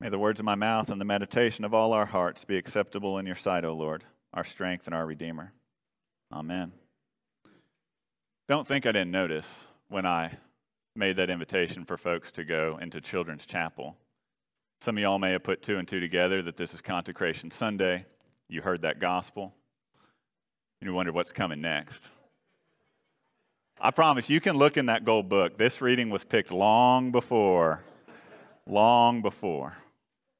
May the words of my mouth and the meditation of all our hearts be acceptable in your sight, O Lord, our strength and our Redeemer. Amen. Don't think I didn't notice when I made that invitation for folks to go into Children's Chapel. Some of y'all may have put two and two together that this is Consecration Sunday. You heard that gospel. And you wonder what's coming next. I promise you can look in that gold book. This reading was picked long before, long before.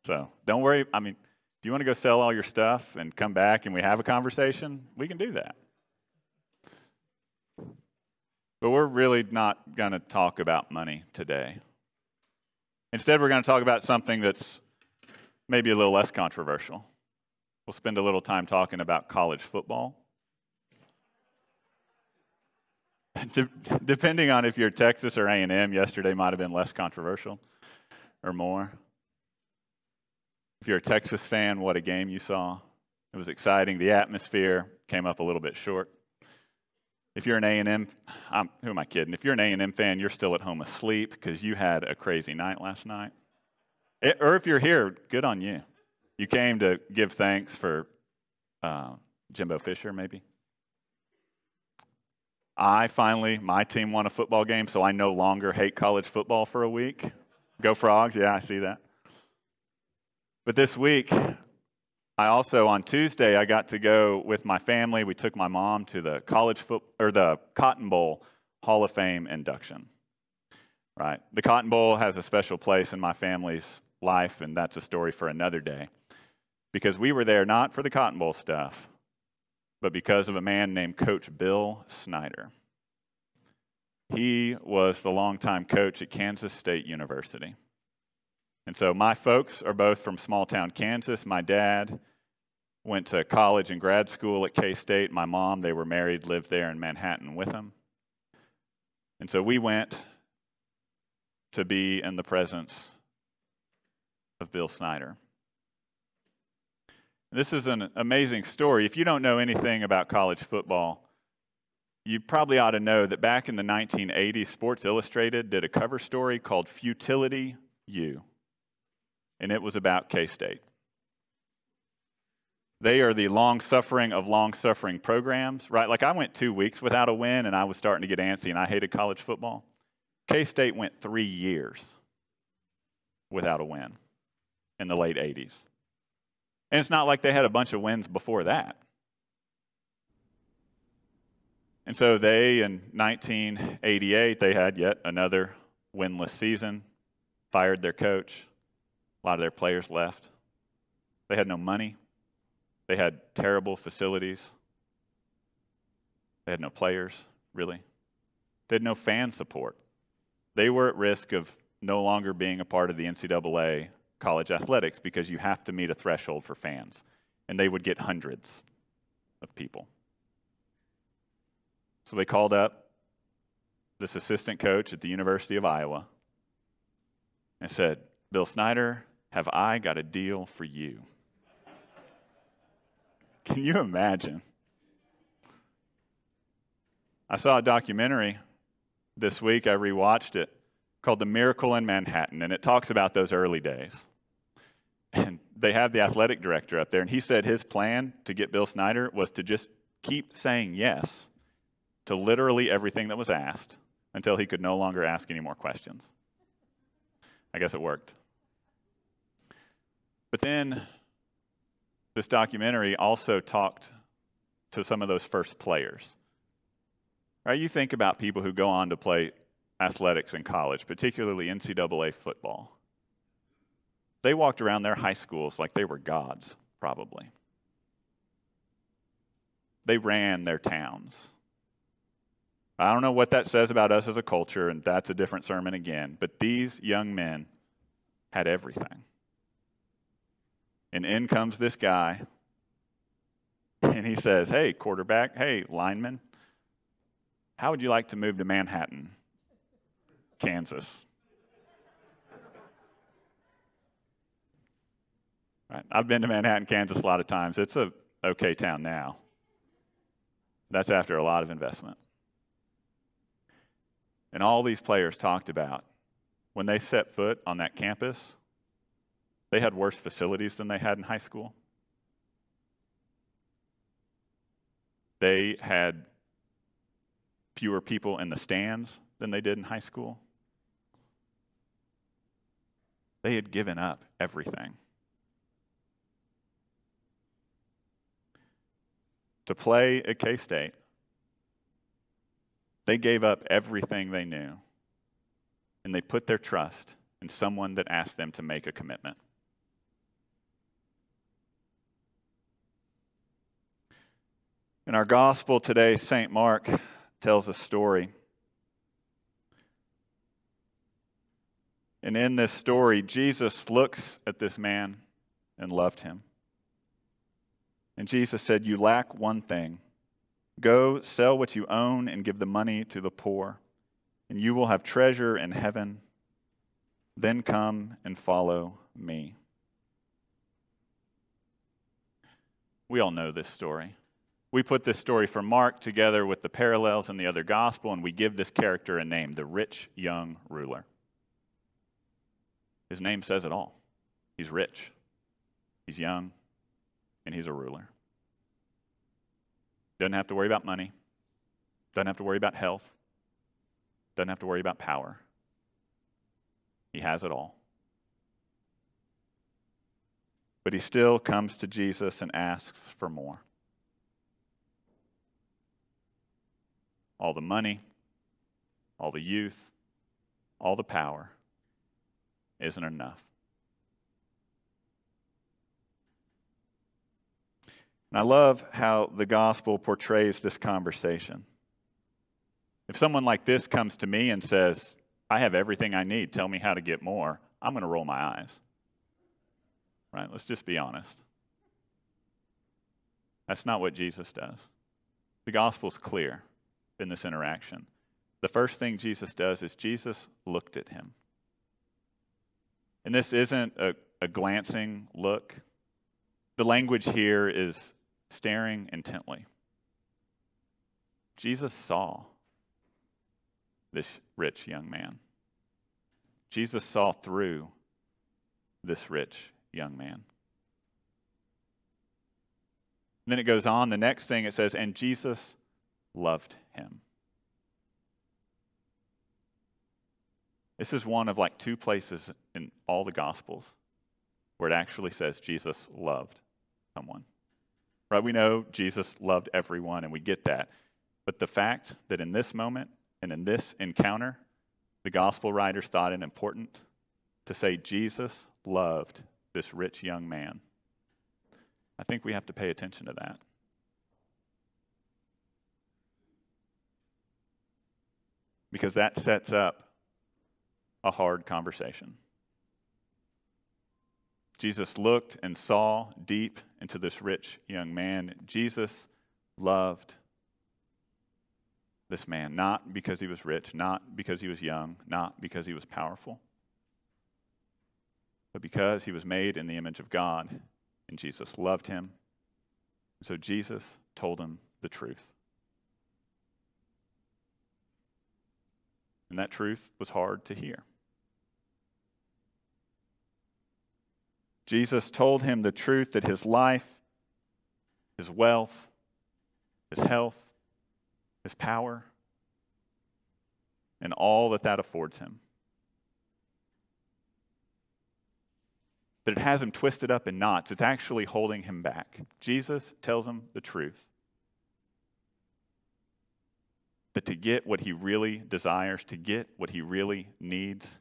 So don't worry. I mean, if you want to go sell all your stuff and come back and we have a conversation, we can do that. But we're really not going to talk about money today. Instead, we're going to talk about something that's maybe a little less controversial. We'll spend a little time talking about college football. De- depending on if you're Texas or A&M, yesterday might have been less controversial or more. If you're a Texas fan, what a game you saw. It was exciting. The atmosphere came up a little bit short. If you're an A&M, I'm, who am I kidding? If you're an A&M fan, you're still at home asleep because you had a crazy night last night. It, or if you're here, good on you. You came to give thanks for uh, Jimbo Fisher, maybe. I finally, my team won a football game, so I no longer hate college football for a week. Go Frogs! Yeah, I see that. But this week, I also on Tuesday I got to go with my family. We took my mom to the college foot or the Cotton Bowl Hall of Fame induction. Right, the Cotton Bowl has a special place in my family's life, and that's a story for another day. Because we were there not for the Cotton Bowl stuff, but because of a man named Coach Bill Snyder. He was the longtime coach at Kansas State University. And so my folks are both from small town Kansas. My dad went to college and grad school at K State. My mom, they were married, lived there in Manhattan with him. And so we went to be in the presence of Bill Snyder. This is an amazing story. If you don't know anything about college football, you probably ought to know that back in the 1980s, Sports Illustrated did a cover story called Futility U and it was about K State. They are the long suffering of long suffering programs, right? Like I went two weeks without a win and I was starting to get antsy and I hated college football. K State went three years without a win in the late 80s. And it's not like they had a bunch of wins before that. And so they, in 1988, they had yet another winless season, fired their coach, a lot of their players left. They had no money. They had terrible facilities. They had no players, really. They had no fan support. They were at risk of no longer being a part of the NCAA college athletics because you have to meet a threshold for fans. And they would get hundreds of people. So they called up this assistant coach at the University of Iowa and said, Bill Snyder, have I got a deal for you? Can you imagine? I saw a documentary this week, I rewatched it, called The Miracle in Manhattan, and it talks about those early days. And they have the athletic director up there, and he said his plan to get Bill Snyder was to just keep saying yes to literally everything that was asked until he could no longer ask any more questions. I guess it worked. But then this documentary also talked to some of those first players. Right? You think about people who go on to play athletics in college, particularly NCAA football. They walked around their high schools like they were gods, probably. They ran their towns. I don't know what that says about us as a culture, and that's a different sermon again, but these young men had everything. And in comes this guy, and he says, Hey, quarterback, hey, lineman, how would you like to move to Manhattan, Kansas? Right. I've been to Manhattan, Kansas a lot of times. It's a okay town now. That's after a lot of investment. And all these players talked about when they set foot on that campus, They had worse facilities than they had in high school. They had fewer people in the stands than they did in high school. They had given up everything. To play at K State, they gave up everything they knew and they put their trust in someone that asked them to make a commitment. In our gospel today, St. Mark tells a story. And in this story, Jesus looks at this man and loved him. And Jesus said, You lack one thing. Go sell what you own and give the money to the poor, and you will have treasure in heaven. Then come and follow me. We all know this story. We put this story from Mark together with the parallels in the other gospel, and we give this character a name the rich young ruler. His name says it all. He's rich, he's young, and he's a ruler. Doesn't have to worry about money, doesn't have to worry about health, doesn't have to worry about power. He has it all. But he still comes to Jesus and asks for more. All the money, all the youth, all the power isn't enough. And I love how the gospel portrays this conversation. If someone like this comes to me and says, I have everything I need, tell me how to get more, I'm going to roll my eyes. Right? Let's just be honest. That's not what Jesus does. The gospel's clear in this interaction. The first thing Jesus does is Jesus looked at him. And this isn't a, a glancing look. The language here is staring intently. Jesus saw this rich young man. Jesus saw through this rich young man. And then it goes on, the next thing it says, and Jesus loved him. This is one of like two places in all the Gospels where it actually says Jesus loved someone. Right? We know Jesus loved everyone, and we get that. But the fact that in this moment and in this encounter, the gospel writers thought it important to say Jesus loved this rich young man. I think we have to pay attention to that. Because that sets up a hard conversation. Jesus looked and saw deep into this rich young man. Jesus loved this man, not because he was rich, not because he was young, not because he was powerful, but because he was made in the image of God and Jesus loved him. So Jesus told him the truth. And that truth was hard to hear. Jesus told him the truth that his life, his wealth, his health, his power, and all that that affords him. That it has him twisted up in knots. It's actually holding him back. Jesus tells him the truth. That to get what he really desires, to get what he really needs,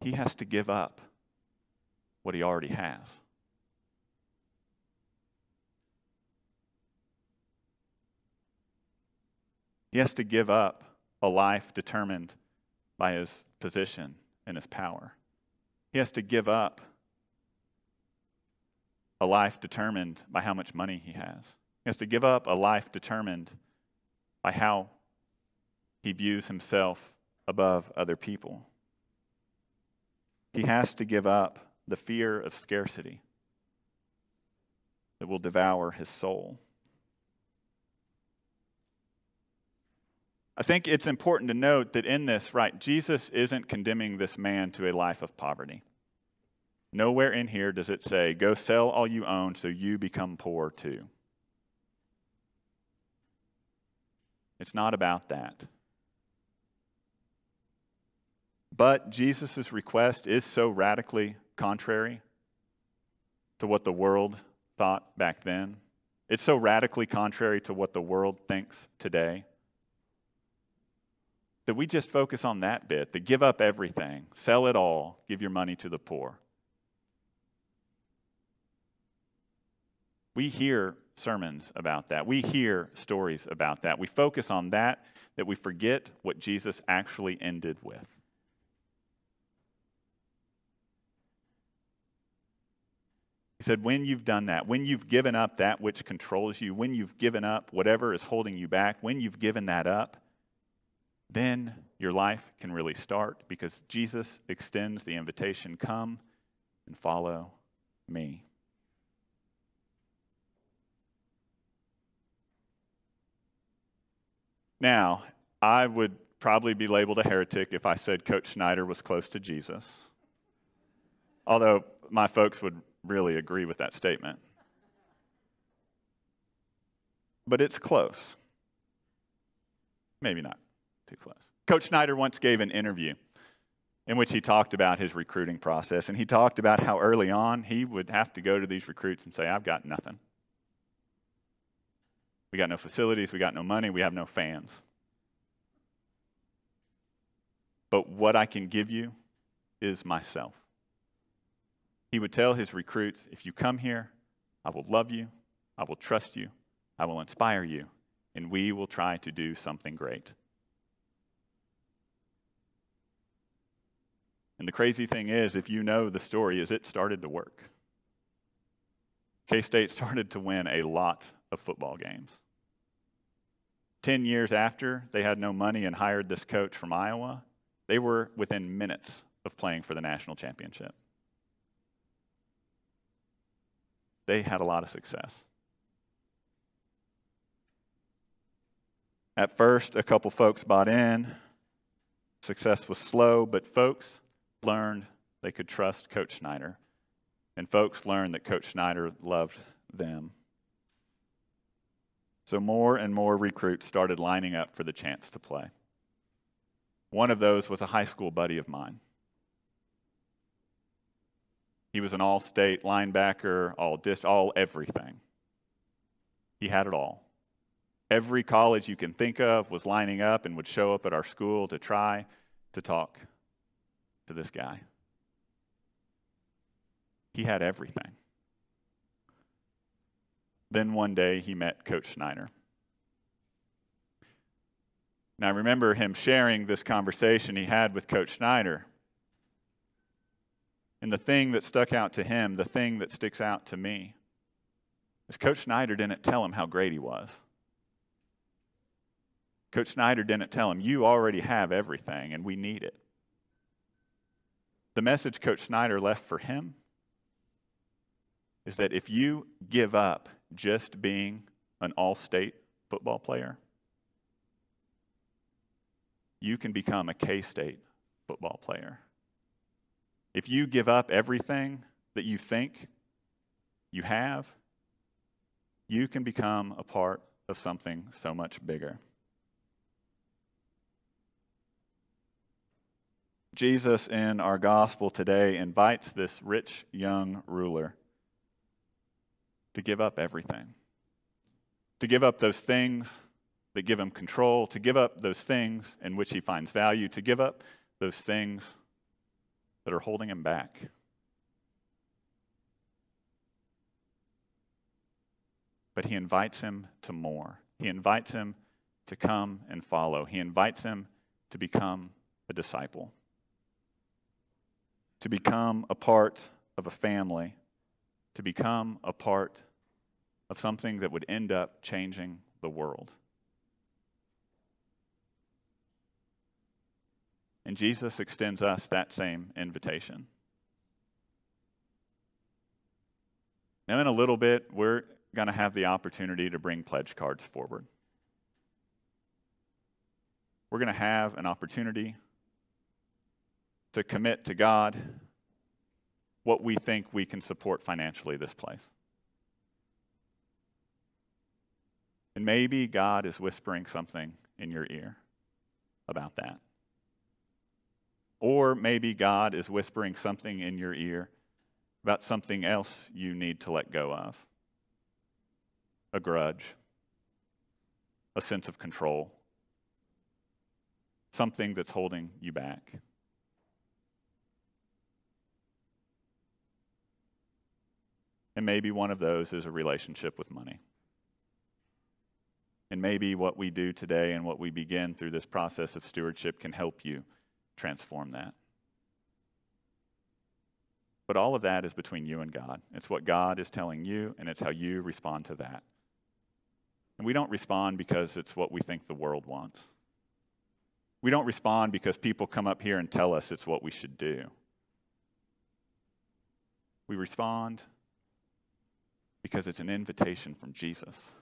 he has to give up what he already has. He has to give up a life determined by his position and his power. He has to give up a life determined by how much money he has. He has to give up a life determined by how he views himself above other people. He has to give up the fear of scarcity that will devour his soul. I think it's important to note that in this, right, Jesus isn't condemning this man to a life of poverty. Nowhere in here does it say, go sell all you own so you become poor too. It's not about that. But Jesus' request is so radically contrary to what the world thought back then. It's so radically contrary to what the world thinks today that we just focus on that bit, that give up everything, sell it all, give your money to the poor. We hear sermons about that. We hear stories about that. We focus on that, that we forget what Jesus actually ended with. He said, when you've done that, when you've given up that which controls you, when you've given up whatever is holding you back, when you've given that up, then your life can really start because Jesus extends the invitation come and follow me. Now, I would probably be labeled a heretic if I said Coach Snyder was close to Jesus, although my folks would really agree with that statement. But it's close. Maybe not too close. Coach Snyder once gave an interview in which he talked about his recruiting process, and he talked about how early on he would have to go to these recruits and say, I've got nothing. We got no facilities, we got no money, we have no fans. But what I can give you is myself. He would tell his recruits, if you come here, I will love you, I will trust you, I will inspire you, and we will try to do something great. And the crazy thing is, if you know the story, is it started to work. K State started to win a lot of football games. Ten years after they had no money and hired this coach from Iowa, they were within minutes of playing for the national championship. They had a lot of success. At first, a couple folks bought in. Success was slow, but folks learned they could trust Coach Snyder. And folks learned that Coach Snyder loved them. So more and more recruits started lining up for the chance to play. One of those was a high school buddy of mine. He was an all state linebacker, all dist, all everything. He had it all. Every college you can think of was lining up and would show up at our school to try to talk to this guy. He had everything. Then one day he met Coach Snyder. Now I remember him sharing this conversation he had with Coach Snyder. And the thing that stuck out to him, the thing that sticks out to me, is Coach Snyder didn't tell him how great he was. Coach Snyder didn't tell him, You already have everything, and we need it. The message Coach Snyder left for him is that if you give up just being an all state football player, you can become a K State football player. If you give up everything that you think you have, you can become a part of something so much bigger. Jesus in our gospel today invites this rich young ruler to give up everything, to give up those things that give him control, to give up those things in which he finds value, to give up those things that are holding him back. But he invites him to more. He invites him to come and follow. He invites him to become a disciple to become a part of a family, to become a part of something that would end up changing the world. And Jesus extends us that same invitation. Now, in a little bit, we're going to have the opportunity to bring pledge cards forward. We're going to have an opportunity to commit to God what we think we can support financially this place. And maybe God is whispering something in your ear about that. Or maybe God is whispering something in your ear about something else you need to let go of a grudge, a sense of control, something that's holding you back. And maybe one of those is a relationship with money. And maybe what we do today and what we begin through this process of stewardship can help you transform that. But all of that is between you and God. It's what God is telling you, and it's how you respond to that. And we don't respond because it's what we think the world wants. We don't respond because people come up here and tell us it's what we should do. We respond because it's an invitation from Jesus.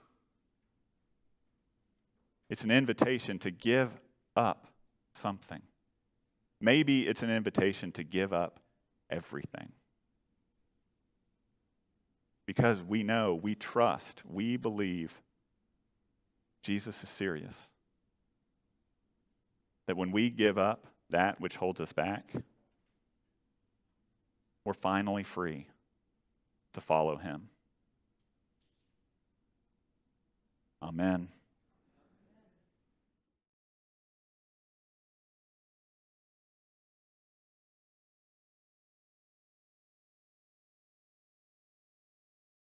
It's an invitation to give up something. Maybe it's an invitation to give up everything. Because we know, we trust, we believe Jesus is serious. That when we give up that which holds us back, we're finally free to follow him. Amen.